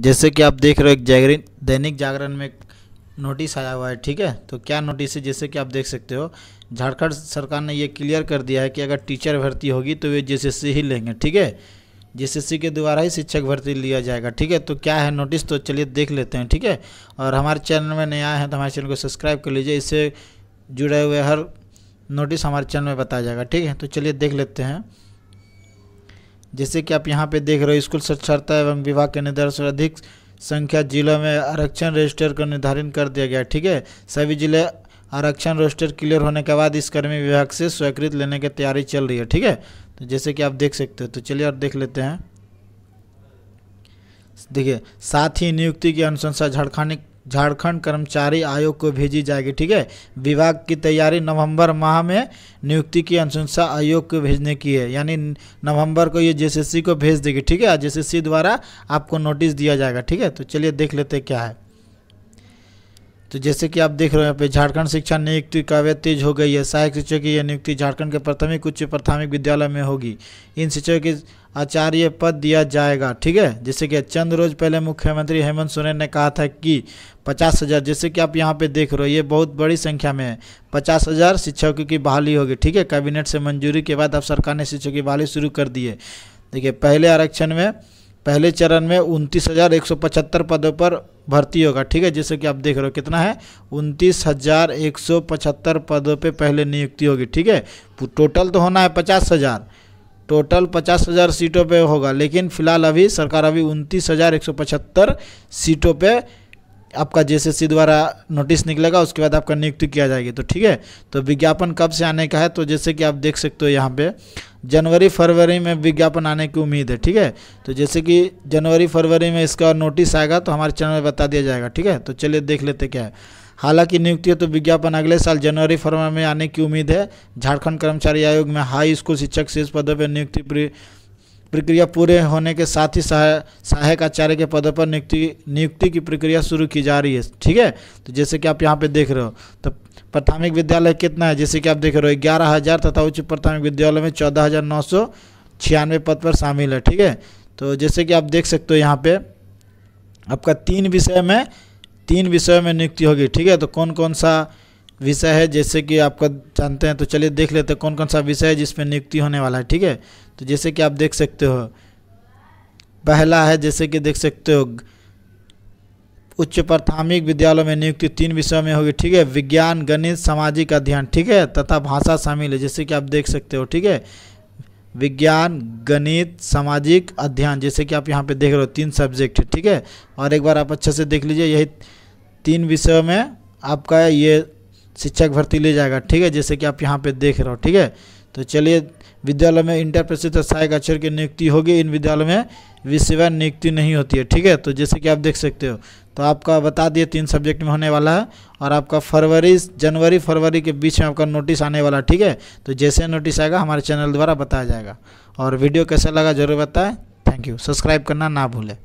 जैसे कि आप देख रहे हो एक जागरण, दैनिक जागरण में नोटिस आया हुआ है, ठीक है? तो क्या नोटिस है? जैसे कि आप देख सकते हो, झारखंड सरकार ने ये क्लियर कर दिया है कि अगर टीचर भर्ती होगी तो वे जेस ही लेंगे, ठीक है? जेस के द्वारा ही शिक्षक भर्ती लिया जाएगा, ठीक है? तो क्या है नोटिस? तो चलिए देख लेते हैं, ठीक है? और हमारे चैनल में नया है तो हमारे चैनल को सब्सक्राइब कर लीजिए, इससे जुड़े हुए हर नोटिस हमारे चैनल में बताया जाएगा, ठीक है? तो चलिए देख लेते हैं। जैसे कि आप यहाँ पे देख रहे हो, स्कूल साक्षरता एवं विभाग के निर्देश अधिक संख्या जिलों में आरक्षण रजिस्टर का निर्धारण कर दिया गया, ठीक है? सभी ज़िले आरक्षण रजिस्टर क्लियर होने के बाद इस कर्मी विभाग से स्वीकृत लेने की तैयारी चल रही है, ठीक है? तो जैसे कि आप देख सकते हो तो चलिए और देख लेते हैं। देखिए, साथ ही नियुक्ति की अनुशंसा, झारखंड झारखंड कर्मचारी आयोग को भेजी जाएगी, ठीक है? विभाग की तैयारी नवंबर माह में नियुक्ति की अनुशंसा आयोग को भेजने की है। यानी नवंबर को ये जेएसएससी को भेज देगी, ठीक है? जेएसएससी द्वारा आपको नोटिस दिया जाएगा, ठीक है? तो चलिए देख लेते क्या है। तो जैसे कि आप देख रहे हो, यहाँ पे झारखंड शिक्षा नियुक्ति काव्य तेज हो गई है। सहायक शिक्षक की यह नियुक्ति झारखंड के प्राथमिक उच्च प्राथमिक विद्यालय में होगी। इन शिक्षकों की आचार्य पद दिया जाएगा, ठीक है? जैसे कि चंद रोज पहले मुख्यमंत्री हेमंत सोरेन ने कहा था कि पचास हज़ार, जैसे कि आप यहाँ पे देख रहे हो, ये बहुत बड़ी संख्या में है। पचास हज़ार शिक्षकों की बहाली होगी, ठीक है? कैबिनेट से मंजूरी के बाद अब सरकार ने शिक्षकों की बहाली शुरू कर दी है। देखिए, पहले आरक्षण में, पहले चरण में उनतीस हज़ार एक सौ पचहत्तर पदों पर भर्ती होगा, ठीक है? जैसे कि आप देख रहे हो, कितना है? उनतीस हज़ार एक सौ पचहत्तर पदों पे पहले नियुक्ति होगी, ठीक है? टोटल तो होना है पचास हज़ार। टोटल पचास हज़ार सीटों पे होगा, लेकिन फ़िलहाल अभी सरकार अभी उनतीस हज़ार एक सौ पचहत्तर सीटों पे आपका जेएसएससी द्वारा नोटिस निकलेगा, उसके बाद आपका नियुक्ति किया जाएगी। तो ठीक है तो विज्ञापन कब से आने का है? तो जैसे कि आप देख सकते हो यहाँ पे, जनवरी फरवरी में विज्ञापन आने की उम्मीद है, ठीक है? तो जैसे कि जनवरी फरवरी में इसका नोटिस आएगा तो हमारे चैनल में बता दिया जाएगा, ठीक है? तो चलिए देख लेते क्या है। हालाँकि नियुक्ति तो विज्ञापन अगले साल जनवरी फरवरी में आने की उम्मीद है। झारखंड कर्मचारी आयोग में हाई स्कूल शिक्षक शेष पदों पर नियुक्ति प्रक्रिया पूरे होने के साथ ही सहायक आचार्य के पदों पर नियुक्ति नियुक्ति की प्रक्रिया शुरू की जा रही है। ठीक है? तो जैसे कि आप यहाँ पे देख रहे हो तो प्राथमिक विद्यालय कितना है? जैसे कि आप देख रहे हो, ग्यारह हज़ार तथा उच्च प्राथमिक विद्यालय में चौदह हज़ार नौ सौ छियानवे पद पर शामिल है। ठीक है? तो जैसे कि आप देख सकते हो यहाँ पे, आपका तीन विषय में तीन विषयों में नियुक्ति होगी, ठीक है? तो कौन कौन सा विषय है? जैसे कि आपका जानते हैं तो चलिए देख लेते हैं कौन कौन सा विषय है जिसमें नियुक्ति होने वाला है, ठीक है? तो जैसे कि आप देख सकते हो, पहला है जैसे कि देख सकते हो, उच्च प्राथमिक विद्यालयों में नियुक्ति तीन विषयों में होगी, ठीक है? विज्ञान, गणित, सामाजिक अध्ययन, ठीक है? तथा भाषा शामिल है, जैसे कि आप देख सकते हो, ठीक है? विज्ञान, गणित, सामाजिक अध्ययन, जैसे कि आप यहाँ पे देख रहे हो, तीन सब्जेक्ट है ठीक है? और एक बार आप अच्छे से देख लीजिए, यही तीन विषयों में आपका ये शिक्षक भर्ती ले जाएगा, ठीक है? जैसे कि आप यहाँ पे देख रहे हो, ठीक है? तो चलिए, विद्यालय में इंटर प्रसिद्ध सहायक अक्षर की नियुक्ति होगी। इन विद्यालयों में विषय नियुक्ति नहीं होती है, ठीक है? तो जैसे कि आप देख सकते हो तो आपका बता दिए तीन सब्जेक्ट में होने वाला है और आपका फरवरी, जनवरी, फरवरी के बीच में आपका नोटिस आने वाला ठीक है? तो जैसे नोटिस आएगा, हमारे चैनल द्वारा बताया जाएगा। और वीडियो कैसा लगा ज़रूर बताएँ। Thank you. सब्सक्राइब करना ना भूलें।